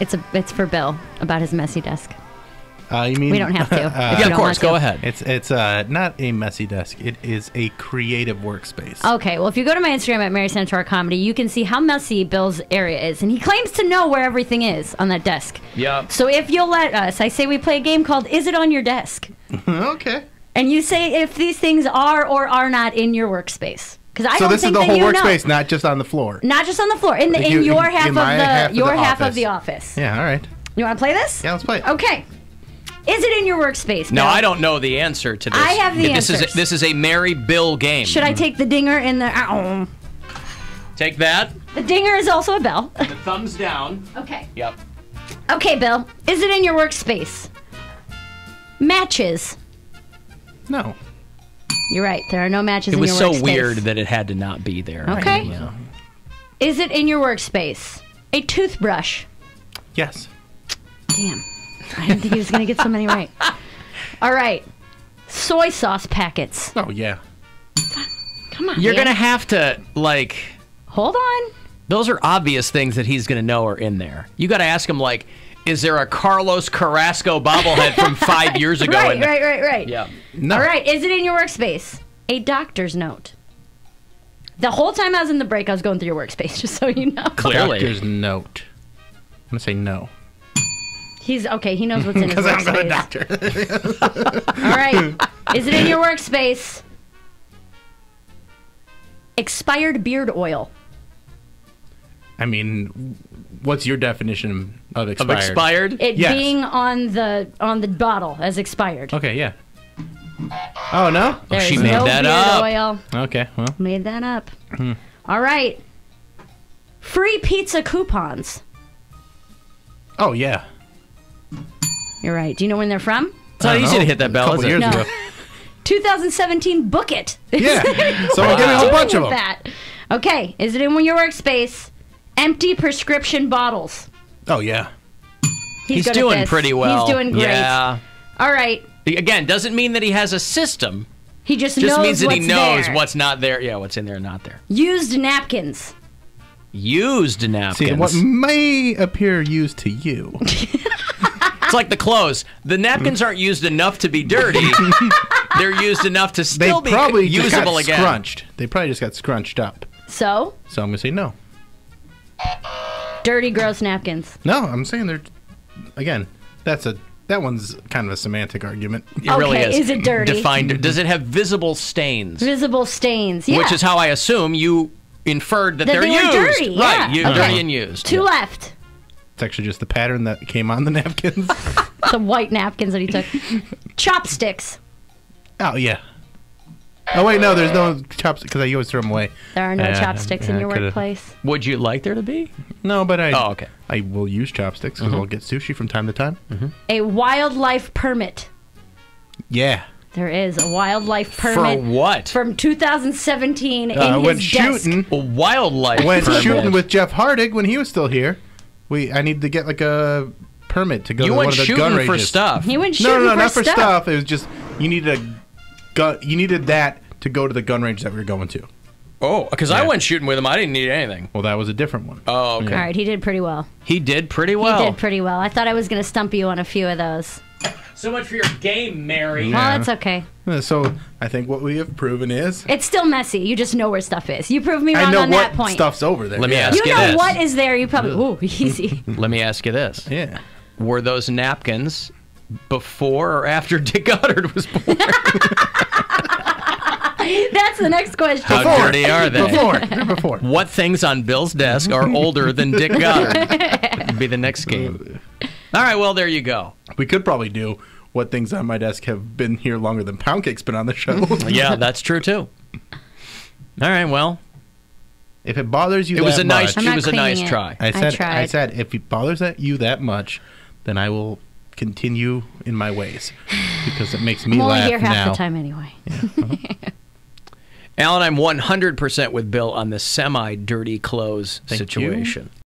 It's a it's for Bill about his messy desk. Uh, you mean We don't have to. Uh, yeah, of course. Go to. ahead. It's it's uh, not a messy desk. It is a creative workspace. Okay, well, if you go to my Instagram at Mary Santora Comedy, you can see how messy Bill's area is, and he claims to know where everything is on that desk. Yep. So if you'll let us, I say we play a game called "Is It on Your Desk?" okay. and you say if these things are or are not in your workspace. Because I So don't this is the whole you know. workspace, not just on the floor. Not just on the floor, in the in you- your in half of the my half of your the half of office. the office. Yeah. All right. You want to play this? Yeah. Let's play. it. Okay. Is it in your workspace? No, I don't know the answer to this. I have the this. Is a, this is a Mary Bill game. Should I hmm. take the dinger in the? Oh. take that? The dinger is also a bell. The thumbs down. okay. Yep. Okay, Bill. Is it in your workspace? Matches. No. You're right. There are no matches It in was your so workspace. weird that it had to not be there. Okay. Yeah. Is it in your workspace? A toothbrush. Yes. Damn. I didn't think he was going to get so many right. All right. Soy sauce packets. Oh yeah. Come on. You're man. gonna have to like. Hold on. Those are obvious things that he's gonna know are in there. You got to ask him like, is there a Carlos Carrasco bobblehead from five years ago? Right, in there? right, right, right. Yeah. No. All right. Is it in your workspace? A doctor's note. The whole time I was in the break, I was going through your workspace, just so you know. Clearly. Doctor's note. I'm gonna say no. He's okay. He knows what's in his workspace. Because I'm not a doctor. All right. Is it in your workspace? Expired beard oil. I mean, what's your definition of expired? Of expired? expired. It Yes. being on the on the bottle as expired. Okay. Yeah. Oh no. There she made no that beard up. oil. Okay. Well. Made that up. Hmm. All right. Free pizza coupons. Oh yeah. You're right. Do you know when they're from? It's not I don't easy know. to hit that bell, Couple years No. ago. 2017 Book It. Yeah. Someone give me a whole bunch of them. that. Okay. Is it in your workspace? Empty prescription bottles. Oh yeah. He's good at doing this. pretty well. He's doing great. Yeah. All right. Again, doesn't mean that he has a system. He just, knows. Just knows means that he knows there. what's not there. Yeah, what's in there and not there. used napkins. Used napkins. See, what may appear used to you. It's like the clothes. The napkins aren't used enough to be dirty. They're used enough to They still be probably just usable got again. scrunched. They probably just got scrunched up. So So I'm gonna say no. Dirty, gross napkins. No, I'm saying they're. Again, that's a that one's kind of a semantic argument. It really Okay, is. is it dirty? Defined. Does it have visible stains? Visible stains. Yeah. Which is how I assume you inferred that, That they're they used. dirty, yeah. Right, you, Okay. dirty and used. two Yeah. left. It's actually just the pattern that came on the napkins. The white napkins that he took. Chopsticks. oh yeah. Oh wait, no, there's no chopsticks because I always throw them away. There are no Yeah, chopsticks in yeah, your could've- workplace. Would you like there to be? No, but I. Oh, okay. I will use chopsticks because I'll get sushi from time to time. A wildlife permit. Yeah. There is a wildlife permit. For what? from 2017 in Uh, his went desk. shooting. A wildlife. Went permit. shooting with Jeff Hardig when he was still here. We I need to get like a permit to go You to went one of the shooting gun for ranges. stuff. He went No, shooting no, no, for not for stuff. stuff. It was just you needed a gun. You needed that to go to the gun range that we were going to. Oh, because I Yeah. went shooting with him. I didn't need anything. Well, that was a different one. Oh, okay. All right, he did pretty well. He did pretty well. He did pretty well. I thought I was going to stump you on a few of those. so much for your game, Mary. Well, that's okay. Uh, So I think what we have proven is It's still messy. You just know where stuff is. You proved me I wrong know on what that point. stuff's over there. Let me yeah. ask you you know this. what is there. You probably ooh easy. Let me ask you this: Yeah. Were those napkins before or after Dick Goddard was born? That's the next question. How dirty are they? Before. Before. What things on Bill's desk are older than Dick Goddard? Would be the next game. All right, well there you go. We could probably do what things on my desk have been here longer than Pound Cake's been on the show. Yeah, that's true too. All right, well, if it bothers you it was a nice much, I'm it was a nice it. try. I said, tried. said, if it bothers you that much, then I will continue in my ways because it makes me I'm only laugh here half now. the time anyway. Uh-huh. Alan, I'm 100% with Bill on the semi dirty clothes Thank you. situation.